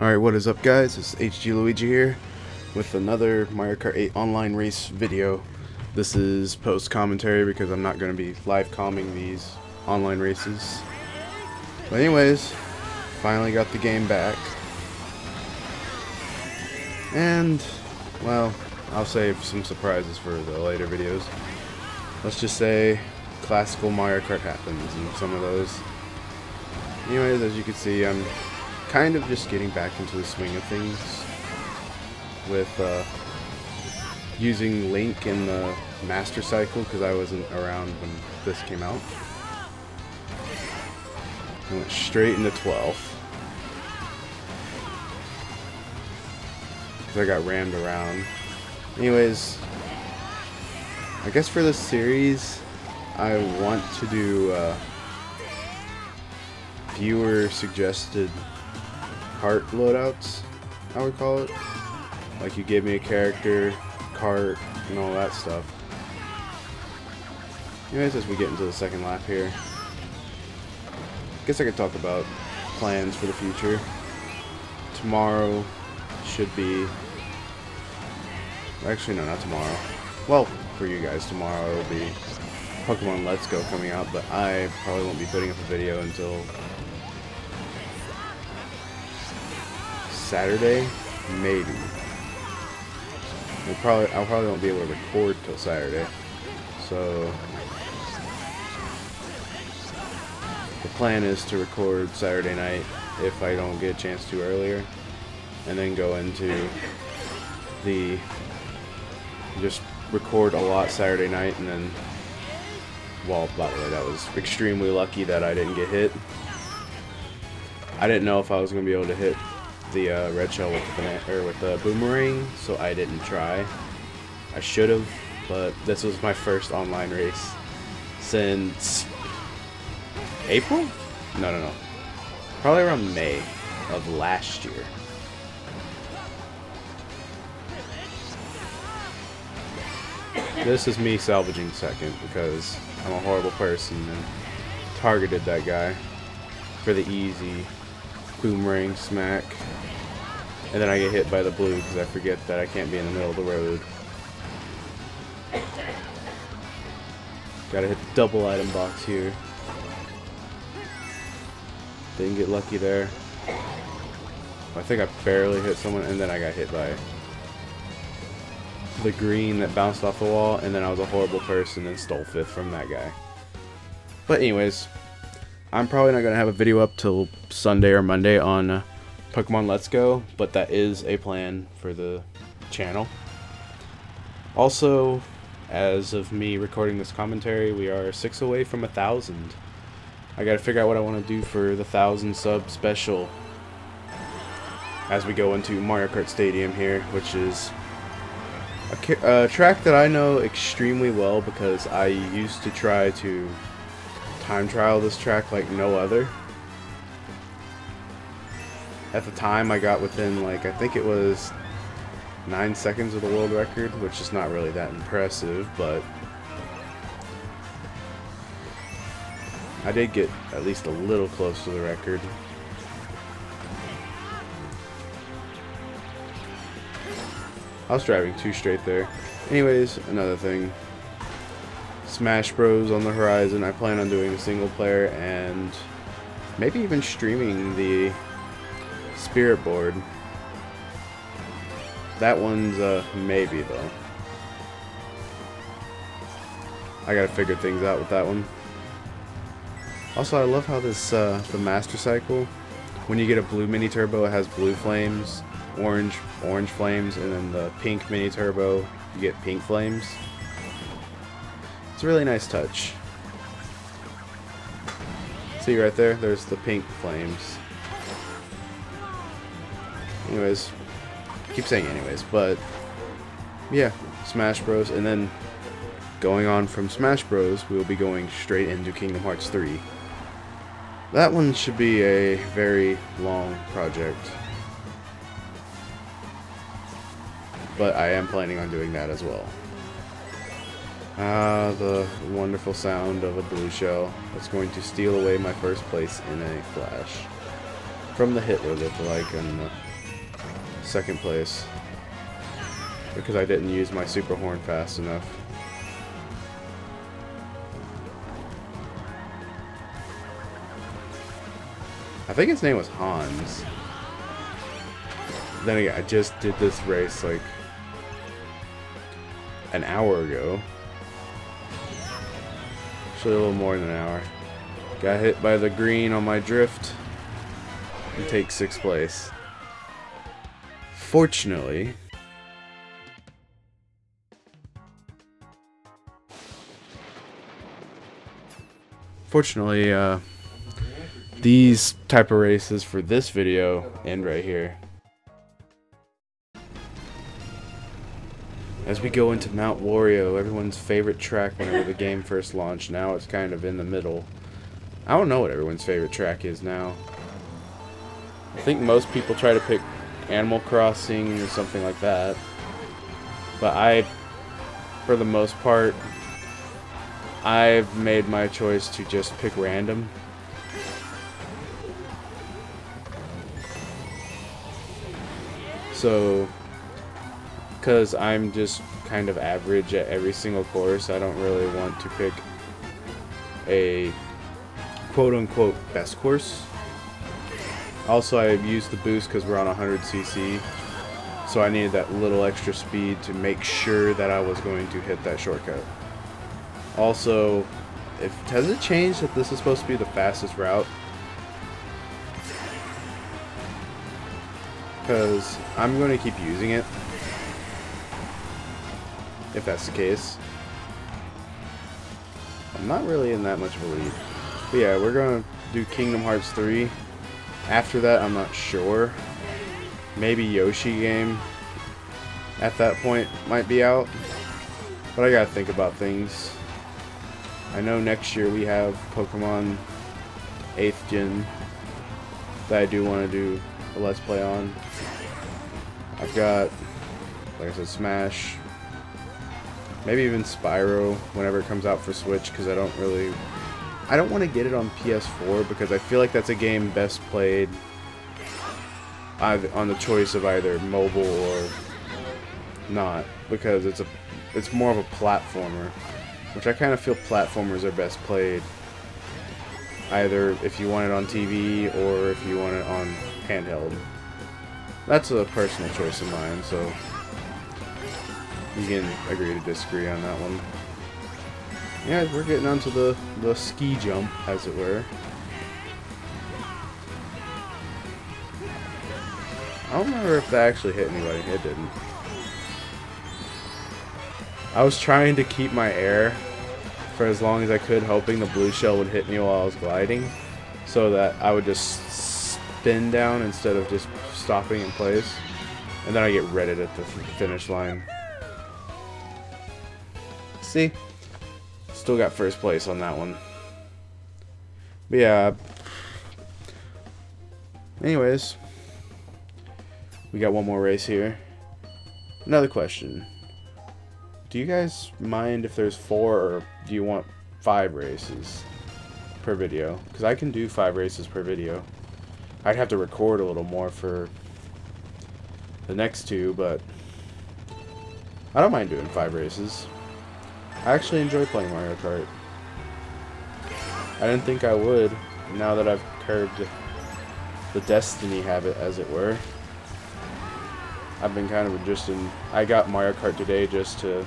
Alright, what is up guys? It's HG Luigi here with another Mario Kart 8 online race video. This is post commentary because I'm not going to be live calming these online races. But anyways, finally got the game back. And, well, I'll save some surprises for the later videos. Let's just say classical Mario Kart happens in some of those. Anyways, as you can see, I'm kind of just getting back into the swing of things with uh, using Link in the Master Cycle because I wasn't around when this came out. I went straight into 12. Because I got rammed around. Anyways, I guess for this series, I want to do uh, viewer suggested cart loadouts, I would call it. Like you give me a character, cart, and all that stuff. Anyways, as we get into the second lap here, guess I could talk about plans for the future. Tomorrow should be... Actually, no, not tomorrow. Well, for you guys, tomorrow will be Pokemon Let's Go coming out, but I probably won't be putting up a video until Saturday, maybe. We'll probably I probably won't be able to record till Saturday. So the plan is to record Saturday night if I don't get a chance to earlier, and then go into the just record a lot Saturday night, and then well, by the way, that was extremely lucky that I didn't get hit. I didn't know if I was gonna be able to hit the uh, red shell with the or with the boomerang, so I didn't try. I should have, but this was my first online race since April? No, no, no. Probably around May of last year. This is me salvaging second because I'm a horrible person and targeted that guy for the easy boomerang smack. And then I get hit by the blue because I forget that I can't be in the middle of the road. Gotta hit the double item box here. Didn't get lucky there. I think I barely hit someone and then I got hit by the green that bounced off the wall and then I was a horrible person and stole fifth from that guy. But anyways, I'm probably not going to have a video up till Sunday or Monday on uh, Pokemon Let's Go, but that is a plan for the channel. Also, as of me recording this commentary, we are six away from a thousand. I gotta figure out what I want to do for the thousand sub special as we go into Mario Kart Stadium here, which is a, a track that I know extremely well because I used to try to time trial this track like no other. At the time, I got within, like, I think it was 9 seconds of the world record, which is not really that impressive, but I did get at least a little close to the record. I was driving too straight there. Anyways, another thing. Smash Bros on the horizon. I plan on doing a single player and maybe even streaming the Spirit Board. That one's a maybe though. I gotta figure things out with that one. Also, I love how this, uh, the Master Cycle, when you get a blue mini turbo, it has blue flames, orange, orange flames, and then the pink mini turbo, you get pink flames. It's a really nice touch. See right there? There's the pink flames. Anyways, keep saying anyways, but yeah, Smash Bros. And then going on from Smash Bros, we'll be going straight into Kingdom Hearts 3. That one should be a very long project. But I am planning on doing that as well. Ah, the wonderful sound of a blue shell that's going to steal away my first place in a flash. from the Hitler look-alike in the second place. Because I didn't use my super horn fast enough. I think his name was Hans. Then again, I just did this race like an hour ago. Actually, a little more than an hour. Got hit by the green on my drift and take sixth place. Fortunately, fortunately, uh, these type of races for this video end right here. As we go into Mount Wario, everyone's favorite track whenever the game first launched, now it's kind of in the middle. I don't know what everyone's favorite track is now. I think most people try to pick Animal Crossing or something like that. But I, for the most part, I've made my choice to just pick random. So, because I'm just kind of average at every single course, I don't really want to pick a quote-unquote best course. Also, I used the boost because we're on 100cc, so I needed that little extra speed to make sure that I was going to hit that shortcut. Also, if has it changed that this is supposed to be the fastest route? Because I'm going to keep using it. If that's the case. I'm not really in that much of a lead. But yeah, we're going to do Kingdom Hearts 3. After that, I'm not sure. Maybe Yoshi game at that point might be out. But I gotta think about things. I know next year we have Pokemon 8th Gen that I do want to do a Let's Play on. I've got, like I said, Smash. Maybe even Spyro whenever it comes out for Switch because I don't really... I don't want to get it on PS4 because I feel like that's a game best played on the choice of either mobile or not because it's a it's more of a platformer which I kind of feel platformers are best played either if you want it on TV or if you want it on handheld. That's a personal choice of mine, so you can agree to disagree on that one. Yeah, we're getting onto the, the ski jump, as it were. I don't remember if that actually hit anybody. It didn't. I was trying to keep my air for as long as I could, hoping the blue shell would hit me while I was gliding, so that I would just spin down instead of just stopping in place. And then I get redded at the finish line. See? Still got first place on that one. But yeah. Anyways. We got one more race here. Another question. Do you guys mind if there's four or do you want five races per video? Because I can do five races per video. I'd have to record a little more for the next two, but I don't mind doing five races. I actually enjoy playing Mario Kart. I didn't think I would, now that I've curbed the Destiny habit, as it were. I've been kind of just in... I got Mario Kart today just to...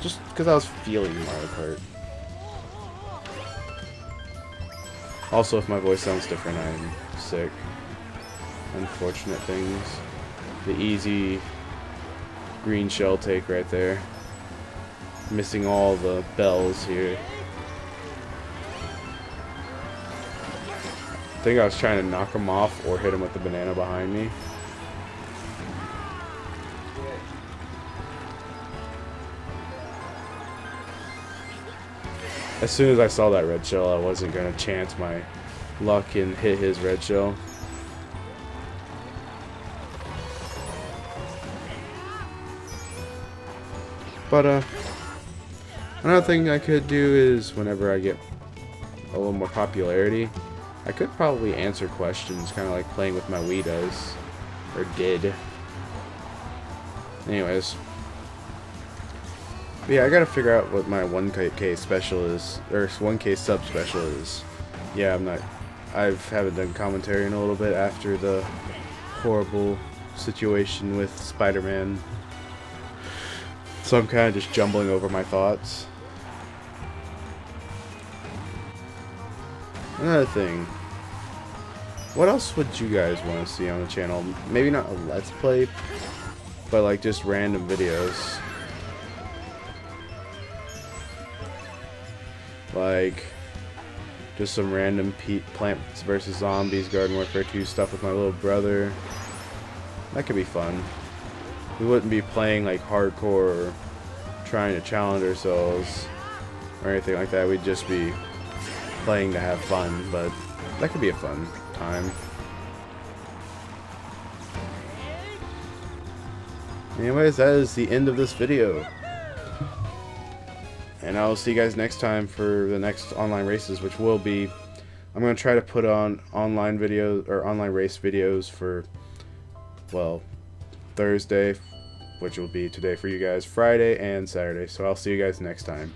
Just because I was feeling Mario Kart. Also, if my voice sounds different, I'm sick. Unfortunate things. The easy green shell take right there. Missing all the bells here. I think I was trying to knock him off or hit him with the banana behind me. As soon as I saw that red shell, I wasn't going to chance my luck and hit his red shell. But, uh, another thing I could do is whenever I get a little more popularity, I could probably answer questions, kind of like playing with my Wii does. Or did. Anyways. But yeah, I gotta figure out what my 1K special is, or 1K sub special is. Yeah, I'm not, I haven't done commentary in a little bit after the horrible situation with Spider-Man. So I'm kind of just jumbling over my thoughts. Another thing. What else would you guys want to see on the channel? Maybe not a Let's Play, but like just random videos. Like, just some random Plants vs. Zombies Garden Warfare 2 stuff with my little brother. That could be fun. We wouldn't be playing like hardcore or trying to challenge ourselves or anything like that. We'd just be playing to have fun, but that could be a fun time. Anyways, that is the end of this video. And I'll see you guys next time for the next online races, which will be... I'm going to try to put on online videos, or online race videos for, well, Thursday, which will be today for you guys, Friday and Saturday. So I'll see you guys next time.